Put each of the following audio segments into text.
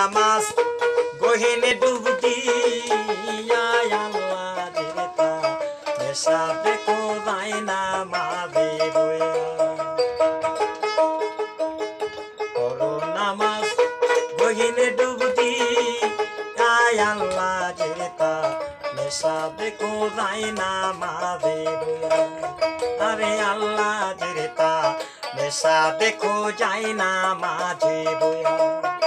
নামাজ গহিনে ডুব দিয়া আল্লাহ দেতা নেশা দেখো যাই না মাঝে বইয়া করো নামাজ গহিনে ডুব দিয়া আল্লাহ দেতা নেশা দেখো যাই না বইয়া আরে আল্লাহ দেতা নেশা দেখো যাই না মাঝে বইয়া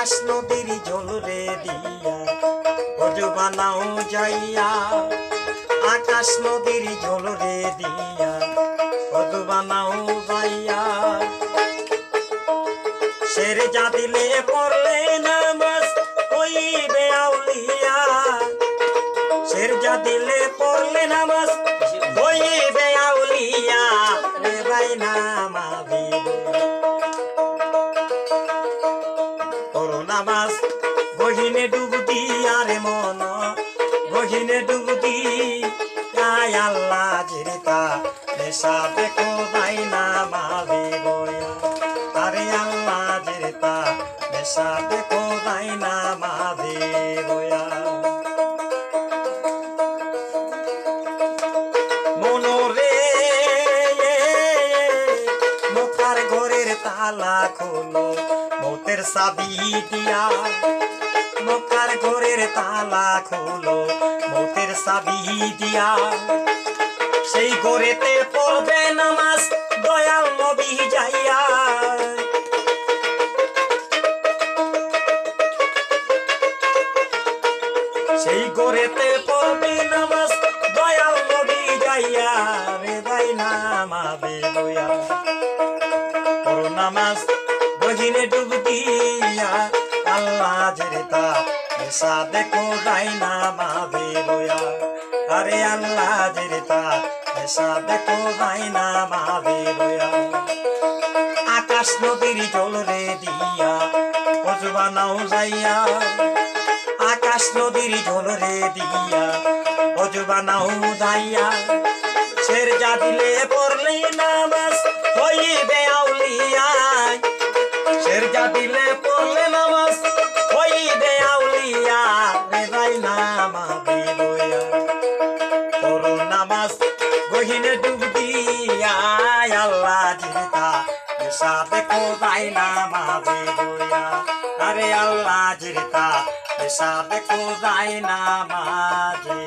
আকাশ নদীর জলরে দিয়া অজু বানাও যাইয়া আকাশ নদীর জলরে দিয়া অজু বানাও যাইয়া শের যা দিলে পড়লে নামাজ হইবে আউলিয়া। শের যা দিলে পড়লে নামাজ হইবে আউলিয়া। রে ভাই নামাজ গহিনে ডুব দিয়ারে মন গহিনে ডুব দি আয় আল্লাহ জিরিতা নেশা দেখো ভাই নামাবি বয়া আরে আল্লাহ জিরিতা নেশা দেখো ভাই নামাবি বয়া মনোরে মোকার ঘরের তালা খোলো মতের সাবি দিয়া মোকার ঘরের তালা খোলো, মতের সাবি দিয়া। সেই ঘরেতে পড়বে নামাজ, দয়াল নবী যাইয়া। সেই ঘরেতে পড়বে নামাজ, দয়াল নবী যাইয়া। রে দাই নামাবে পড়ো নামাজ বহিনে ডুব দিয়া আল্লাহ জেরেতা নেশা দেখো দাই নামাবে বইয়া আরে আল্লাহ জেরেতা নেশা দেখো দাই নামাবে বইয়া আকাশ নদীর জলরে দিয়া অজবা নাও যাইয়া। আকাশ নদীর জলরে দিয়া অজবা নাও যাইয়া। শের যা দিলে পড়লে নামাজ হইবে শের দিলে পড়লে নামাজ হইবে আউলিয়া রে ভাই নামাবে বইয়া। করো নামাজ গহিনে ডুব দিয়া, আল্লাহ জিতা দেখো যাই নামাবে বইয়া। আরে আল্লাহ জিতা দেখো যাই নামাজে